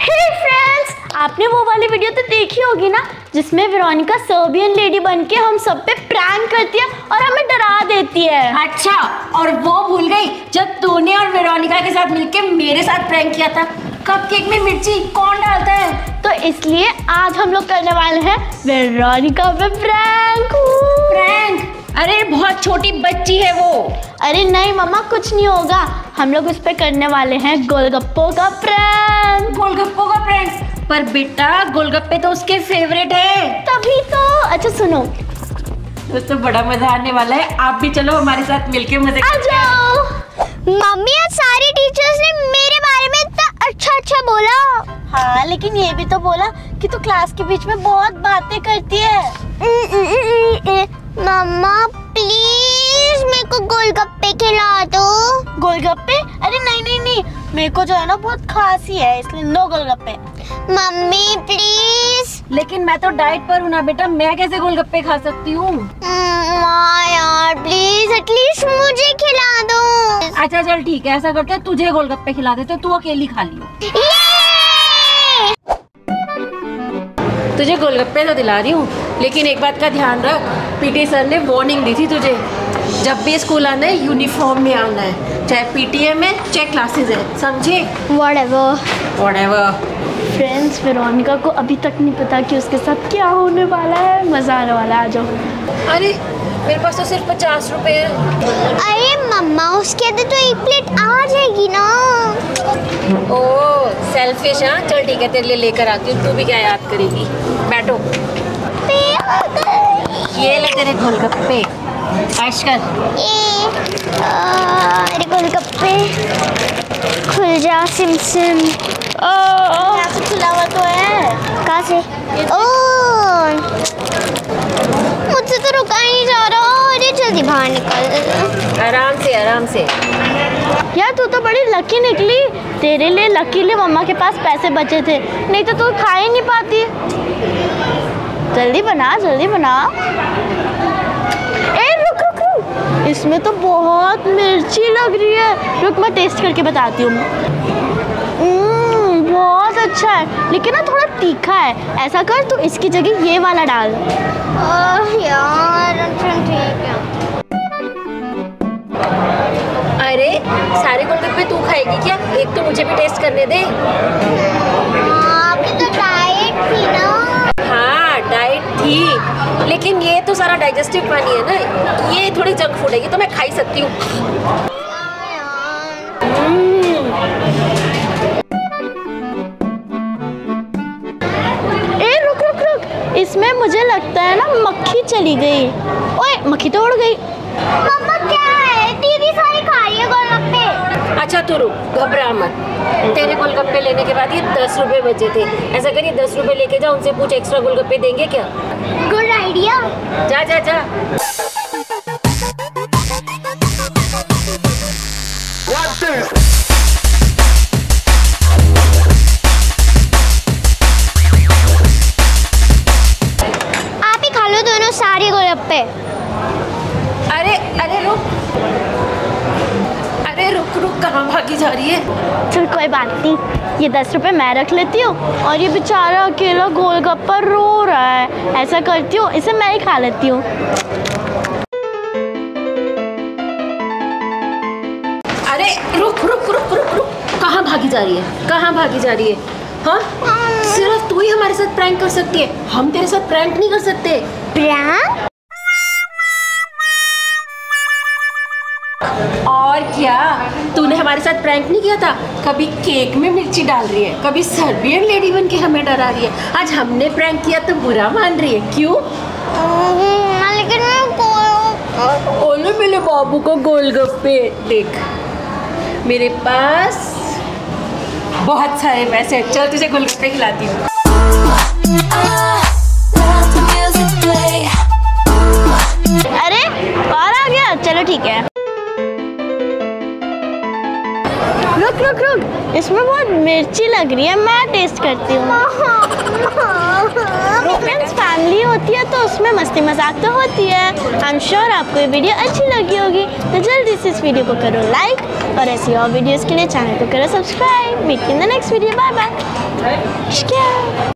हे friends आपने वो वाली वीडियो तो देखी होगी ना जिसमें वेरोनिका सर्बियन लेडी बन के हम सब पे प्रैंक करती है और हमें डरा देती है। अच्छा और वो भूल गई जब तूने और वेरोनिका के साथ मिलके मेरे साथ प्रैंक किया था कपकेक में मिर्ची कौन डालता है? तो इसलिए आज हम लोग करने वाले हैं वेरोनिका पे प्रैंक प्रैंक अरे बहुत छोटी बच्ची है वो। अरे नहीं मम्मा कुछ नहीं होगा। हम लोग उस पर करने वाले हैं गोलगप्पों का प्रैंक गोलगप्पों का प्रैंक पर बेटा गोलगप्पे तो उसके फेवरेट है। तभी तो। अच्छा सुनो। तो, तो बड़ा मज़ा आने वाला है। आप भी चलो हमारे साथ मिलके मज़े आ जाओ। मम्मी और सारी टीचर्स ने मेरे बारे में इतना अच्छा अच्छा बोला। हाँ लेकिन ये भी तो बोला कि तू क्लास के बीच में बहुत बातें करती है। मम्मा प्लीज़ मेरे को गोलगप्पे खिला दो। गोलगप्पे? अरे नहीं नहीं नहीं। मेरे को जो है ना बहुत खांसी है इसलिए नो गोलगप्पे। मम्मी प्लीज़ लेकिन मैं तो डाइट पर हूँ ना बेटा मैं कैसे गोलगप्पे खा सकती हूँ? यार प्लीज़ एटलीस्ट मुझे खिला दो। अच्छा चल ठीक है ऐसा करते हैं तुझे गोलगप्पे खिला देते तू अकेली खा लियो। तुझे गोलगप्पे तो दिला रही हूँ लेकिन एक बात का ध्यान रख पीटी सर ने वार्निंग दी थी तुझे। जब भी स्कूल आना है यूनिफॉर्म में आना है चाहे पीटीएम है चाहे क्लासेस है समझे? फ्रेंड्स वेरोनिका को अभी तक नहीं पता कि उसके साथ क्या होने वाला है। मज़ा आने वाला है आ जाओ। अरे मेरे पास तो सिर्फ़ पचास रुपए है। अरे मम्मा उसके अंदर तो एक प्लेट आ जाएगी ना। ओ सेल्फिश हाँ चल ठीक है तेरे लिए लेकर आती हूँ तू भी क्या याद करेगी? बैठो। ये ले तेरे गोलगप्पे। ऐश कर। अरे गोलगप्पे। खुल जा सिम सिम यहाँ से खुला हुआ तो है। कहाँ से? ओ मुझसे तो रुका ही नहीं जा रहा अरे जल्दी बाहर निकल। आराम से आराम से। यार तू तो बड़ी लकी निकली। तेरे लिए लकीली मम्मा के पास पैसे बचे थे। नहीं तो तू खा ही नहीं पाती। जल्दी बना जल्दी बना। ए रुक रुक रुक। इसमें तो बहुत मिर्ची लग रही है। रुक मैं टेस्ट करके बताती हूँ। हम्म, बहुत अच्छा है। लेकिन ना थोड़ा तीखा है। ऐसा कर तू इसकी जगह ये वाला डाल। ओह यार अच्छा ठीक है। अरे सारे गोलगप्पे तू खाएगी क्या? एक तो मुझे भी टेस्ट करने दे। आपकी तो डाइट थी ना। हाँ डाइट थी। लेकिन ये तो सारा डाइजेस्टिव पानी है ना। ये थोड़ी जंक फ़ूड है ये तो मैं खा ही सकती हूँ। ए रुक रुक रुक। इसमें मुझे लगता है ना मक्खी चली गई। ओए मक्खी तो उड़ गई। मम्मा क्या तू रुक घबरा मत। तेरे गोलगप्पे लेने के बाद ये दस रुपए बचे थे। ऐसा करिए दस रुपए लेके जाओ उनसे पूछ एक्स्ट्रा गोलगप्पे देंगे क्या? गुड आइडिया जा जा जा। भागी जा रही है। चल कोई बात नहीं। ये दस रुपए मैं रख लेती हूँ और ये बेचारा अकेला गोलगप्पा रो रहा है। ऐसा करती हूँ इसे मैं ही खा लेती हूँ। अरे रुक रुक रुक रुक रुक। कहाँ भागी जा रही है? कहाँ भागी जा रही है? हाँ? सिर्फ़ तू ही हमारे साथ प्रैंक कर सकती है। हम तेरे साथ प्रैंक नहीं कर सकते। प्रैंक? और क्या? हमारे साथ प्रैंक नहीं किया था? कभी केक में मिर्ची डाल रही है, कभी सर्बियन लेडी बन के हमें डरा रही है। आज हमने प्रैंक किया तो बुरा मान रही है, क्यों? ओले मेरे बाबू को गोलगप्पे। देख, मेरे पास बहुत सारे पैसे चल तुझे गोलगप्पे खिलाती हूँ। रुक रुक रुक। इसमें बहुत मिर्ची लग रही है, मैं टेस्ट करती हूँ। फ्रेंड्स फैमिली होती है तो उसमें मस्ती मज़ाक तो होती है। आई एम श्योर आपको ये वीडियो अच्छी लगी होगी। तो जल्दी से इस वीडियो को करो लाइक और ऐसी और वीडियोस के लिए चैनल को करो subscribe meet in the next video bye bye